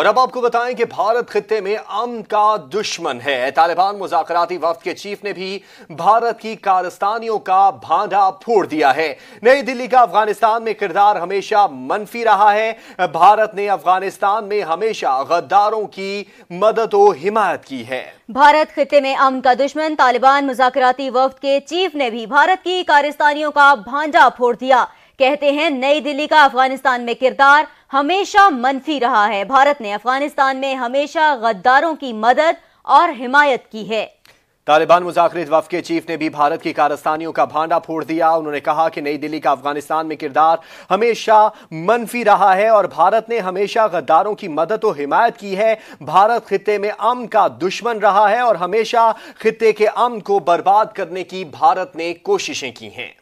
और अब आपको बताएँ कि भारत खत्ते में अमन का दुश्मन है। तालिबान मुजाकराती वफ्त के चीफ ने भी भारत की कारस्तानियों का भांडा फोड़ दिया है। नई दिल्ली का अफ़गानिस्तान में किरदार हमेशा मनफी रहा है। भारत ने अफ़गानिस्तान में हमेशा गद्दारों की मदद और हिमायत की है। भारत खत्ते में अमन का दुश्मन तालिबान मुजाकराती वफ्त के चीफ ने भी भारत की कारस्तानियों का भांडा फोड़ दिया। कहते हैं, नई दिल्ली का अफ़गानिस्तान में किरदार हमेशा मनफी रहा है। भारत ने अफ़गानिस्तान में हमेशा गद्दारों की मदद और हिमायत की है। तालिबान मुजाकर वफ के चीफ ने भी भारत की कारस्तानियों का भांडा फोड़ दिया। उन्होंने कहा कि नई दिल्ली का अफ़गानिस्तान में किरदार हमेशा मनफी रहा है और भारत ने हमेशा गद्दारों की मदद और हिमायत की है। भारत खत्े में अमन का दुश्मन रहा है और हमेशा खत्े के अमन को बर्बाद करने की भारत ने कोशिशें की हैं।